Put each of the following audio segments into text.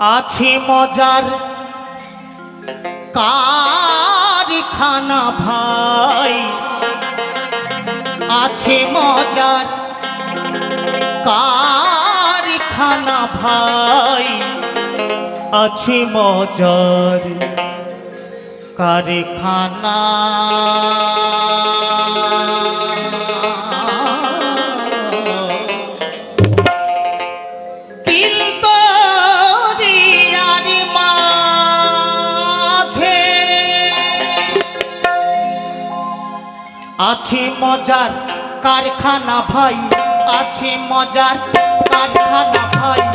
আছে মজার কারখানা ভাই। আছে মজার কারখানা ভাই। আছে মজার কারখানা। আছে মজার কারখানা ভাই আছে মজার কারখানা ভাই।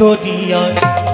দুনিয়ায়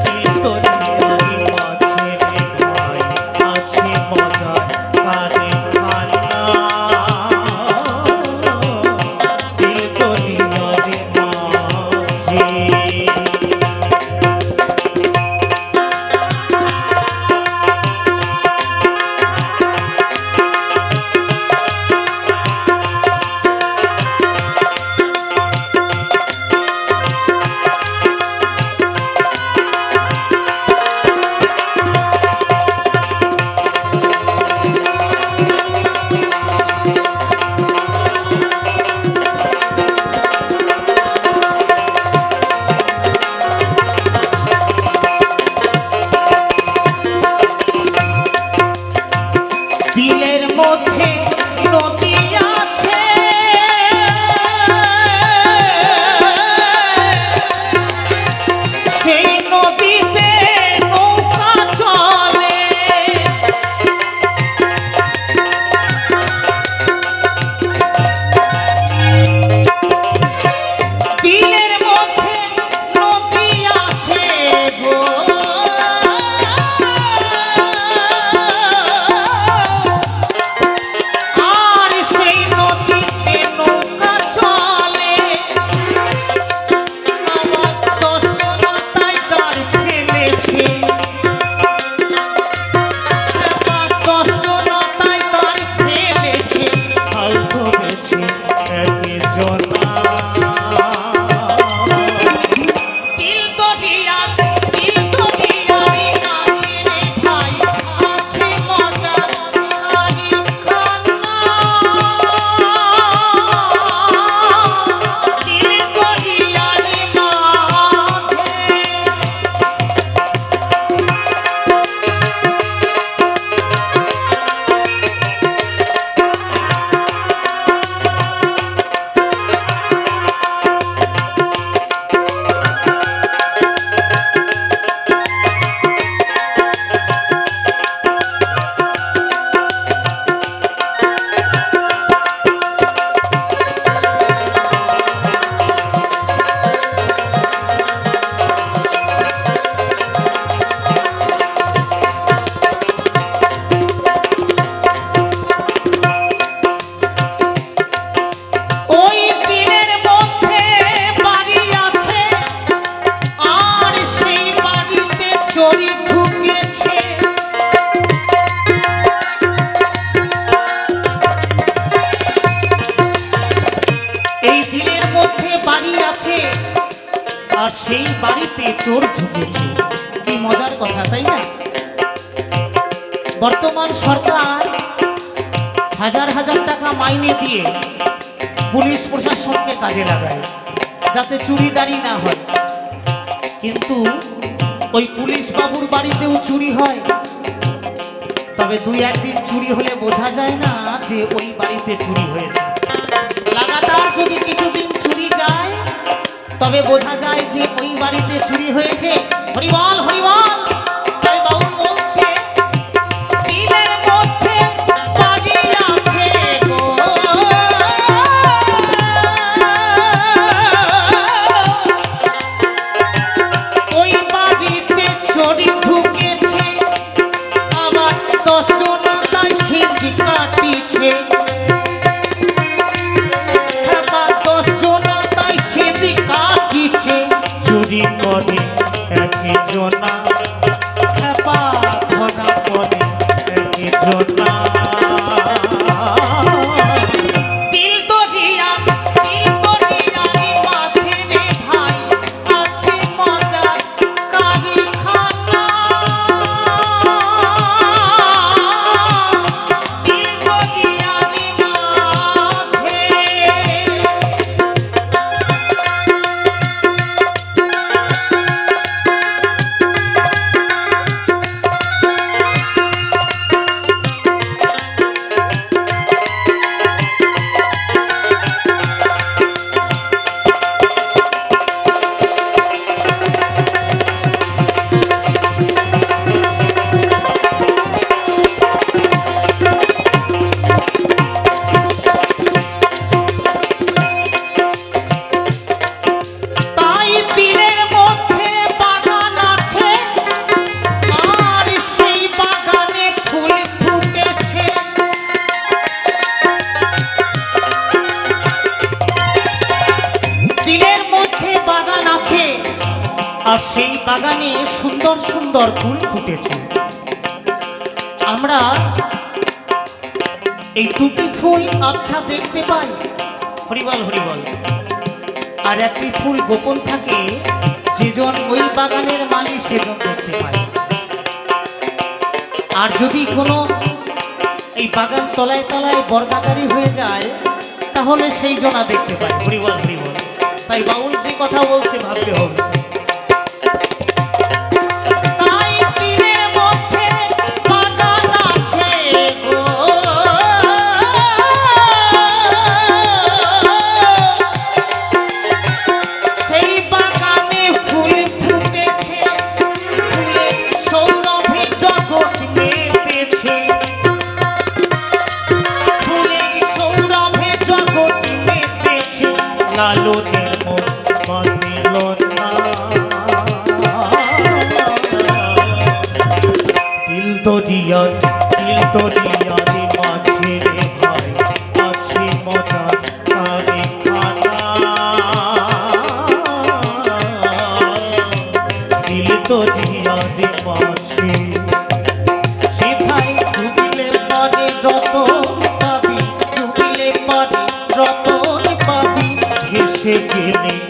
এই দিনের মধ্যে বাড়ি আছে। আর সেই বাড়িতে চোর ঢুকেছে। কি মজার কথা, তাই না? বর্তমান সরকার হাজার হাজার টাকা মাইনে দিয়ে পুলিশ প্রশাসনকে কাজে লাগায়, যাতে চুরিদারি না হয়। কিন্তু ওই পুলিশ বাবুর বাড়িতেও চুরি হয়। তবে দুই একদিন চুরি হলে বোঝা যায় না যে ওই বাড়িতে চুরি হয়েছে। লাগাতার যদি কিছুদিন চুরি যায়, তবে বোঝা যায় যে ওই বাড়িতে চুরি হয়েছে। হরিবল হরিবল! না বাগানে সুন্দর সুন্দর ফুল ফুটেছে। আমরা এই দুটি ফুল আচ্ছা দেখতে পাই। হরিবল হরিবল আর একটি ফুল গোপন থাকে যেজন ওই বাগানের মালিক সেজন দেখতে পায়। আর যদি কোনো এই বাগান তলায় তলায় বর্গাকারী হয়ে যায়, তাহলে সেই জনা দেখতে পায়। হরিবল হরিবল তাই বাউল যে কথা বলছে, ভাবতে হবে। লালনের মানিল না। দিল দরিয়ার দিল দরিয়ারে মাঝে রে ভাই, আছে মজা আরে খানা। দিল দরিয়ারে দেখিনি